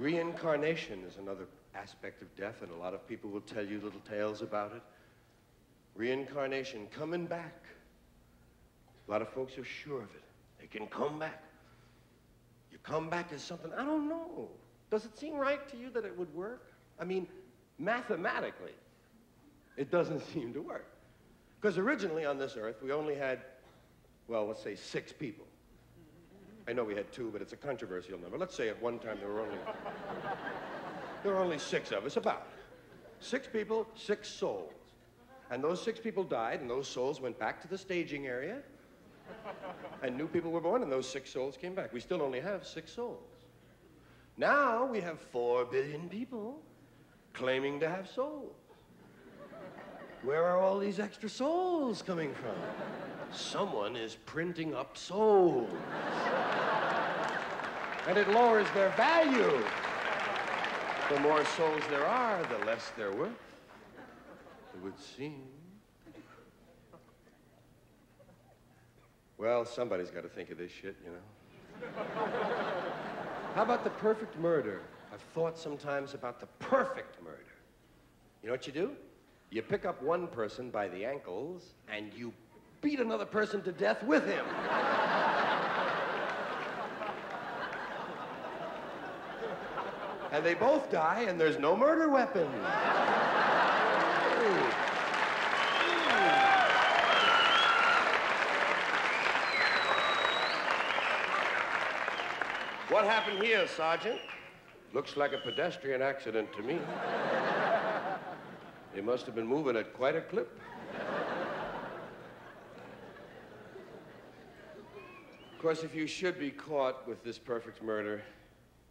Reincarnation is another aspect of death, and a lot of people will tell you little tales about it. Reincarnation, coming back. A lot of folks are sure of it. They can come back. You come back as something, I don't know. Does it seem right to you that it would work? I mean, mathematically, it doesn't seem to work. Because originally on this earth, we only had, well, let's say six people. I know we had two, but it's a controversial number. Let's say at one time there were only, there were only six of us, about. Six people, six souls. And those six people died, and those souls went back to the staging area, and new people were born, and those six souls came back. We still only have six souls. Now we have four billion people claiming to have souls. Where are all these extra souls coming from? Someone is printing up souls. And it lowers their value. The more souls there are, the less they're worth. It would seem. Well, somebody's got to think of this shit, you know. How about the perfect murder? I've thought sometimes about the perfect murder. You know what you do? You pick up one person by the ankles and you beat another person to death with him. and they both die, and there's no murder weapon. What happened here, Sergeant? Looks like a pedestrian accident to me. They must have been moving at quite a clip. Of course, if you should be caught with this perfect murder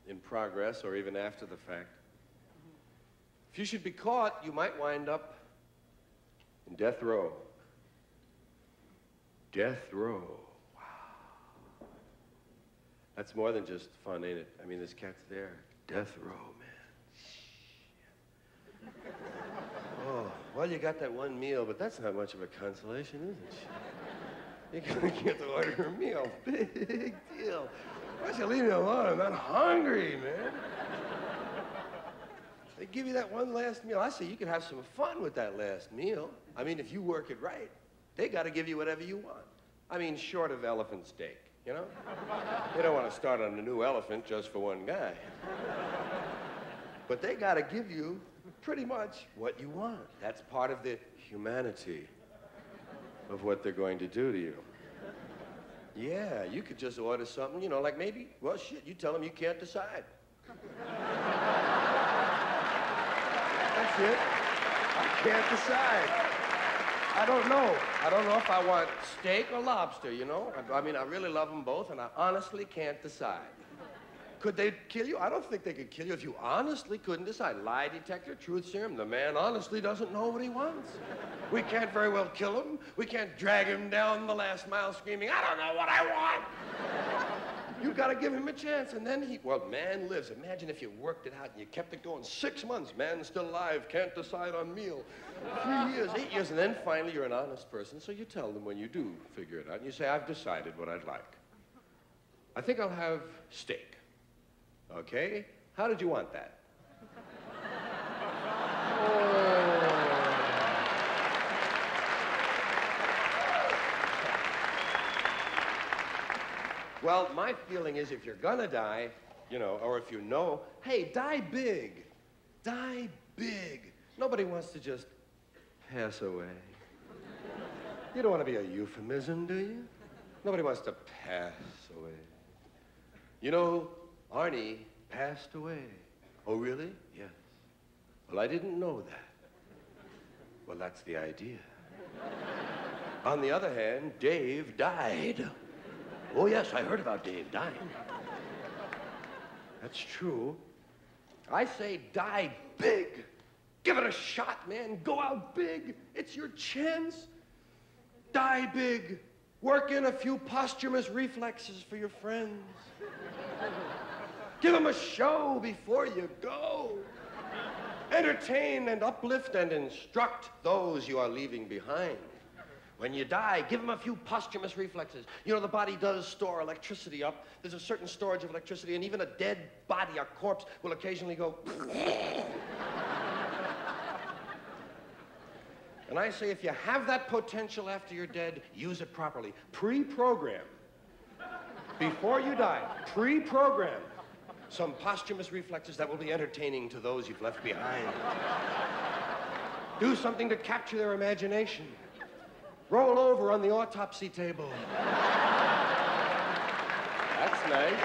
in progress or even after the fact, if you should be caught, you might wind up in death row. Death row. Wow. That's more than just fun, ain't it? I mean, this cat's there. Death row, man. Oh, well, you got that one meal, but that's not much of a consolation, is it? You're gonna get to order a meal. Big deal. Why don't you leave me alone? I'm not hungry, man. They give you that one last meal. I say you can have some fun with that last meal. I mean, if you work it right, they got to give you whatever you want. I mean, short of elephant steak, you know? They don't want to start on a new elephant just for one guy. But they got to give you pretty much what you want. That's part of the humanity of what they're going to do to you. Yeah, you could just order something, you know, like maybe, well, shit, you tell them you can't decide. That's it. I can't decide. I don't know. I don't know if I want steak or lobster, you know? I, I mean, I really love them both, and I honestly can't decide. Could they kill you? I don't think they could kill you if you honestly couldn't decide. Lie detector, truth serum, the man honestly doesn't know what he wants. We can't very well kill him. We can't drag him down the last mile screaming, I don't know what I want. You've gotta give him a chance, and then he, well, man lives. Imagine if you worked it out and you kept it going six months, man still alive, can't decide on meal. Three years, eight years, and then finally you're an honest person, so you tell them when you do figure it out, and you say, I've decided what I'd like. I think I'll have steak. Okay? How did you want that? Oh. Well, my feeling is if you're gonna die, you know, or if you know, hey, die big. Die big. Nobody wants to just pass away. You don't want to be a euphemism, do you? Nobody wants to pass away. You know, Arnie passed away. Oh, really? Yes. Well, I didn't know that. Well, that's the idea. On the other hand, Dave died. Oh, yes, I heard about Dave dying. That's true. I say die big. Give it a shot, man. Go out big. It's your chance. Die big. Work in a few posthumous reflexes for your friends. Give them a show before you go. Entertain and uplift and instruct those you are leaving behind. When you die, give them a few posthumous reflexes. You know, the body does store electricity up. There's a certain storage of electricity, and even a dead body, a corpse, will occasionally go. and I say, if you have that potential after you're dead, use it properly. Pre program. Before you die, pre program some posthumous reflexes that will be entertaining to those you've left behind. Do something to capture their imagination. Roll over on the autopsy table. That's nice.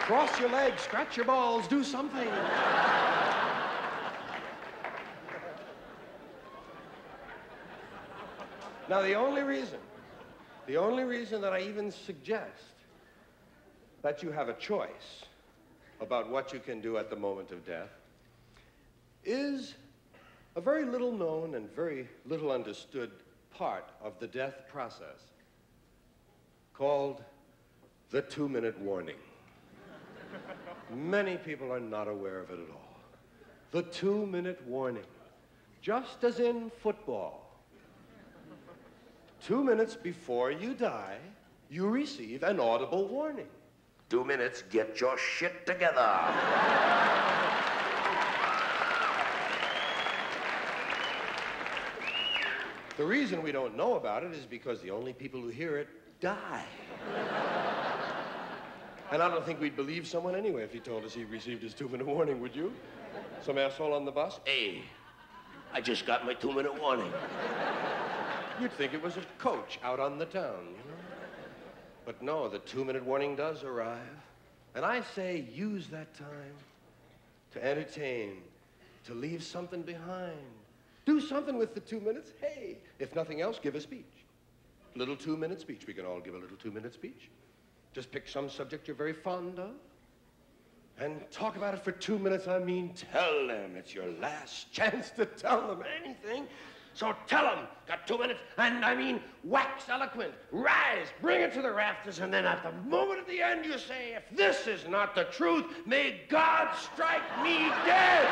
Cross your legs, scratch your balls, do something. Now, the only reason, the only reason that I even suggest that you have a choice about what you can do at the moment of death is a very little known and very little understood part of the death process called the two minute warning. Many people are not aware of it at all. The two minute warning, just as in football. Two minutes before you die, you receive an audible warning. Two minutes, get your shit together. The reason we don't know about it is because the only people who hear it die. and I don't think we'd believe someone anyway if he told us he received his two-minute warning, would you? Some asshole on the bus? Hey, I just got my two-minute warning. You'd think it was a coach out on the town, you know? But no, the two-minute warning does arrive. And I say use that time to entertain, to leave something behind. Do something with the two minutes. Hey, if nothing else, give a speech. Little two-minute speech. We can all give a little two-minute speech. Just pick some subject you're very fond of and talk about it for two minutes. I mean, tell them it's your last chance to tell them anything. So tell them, got two minutes, and I mean wax eloquent, rise, bring it to the rafters, and then at the moment at the end you say, if this is not the truth, may God strike me dead.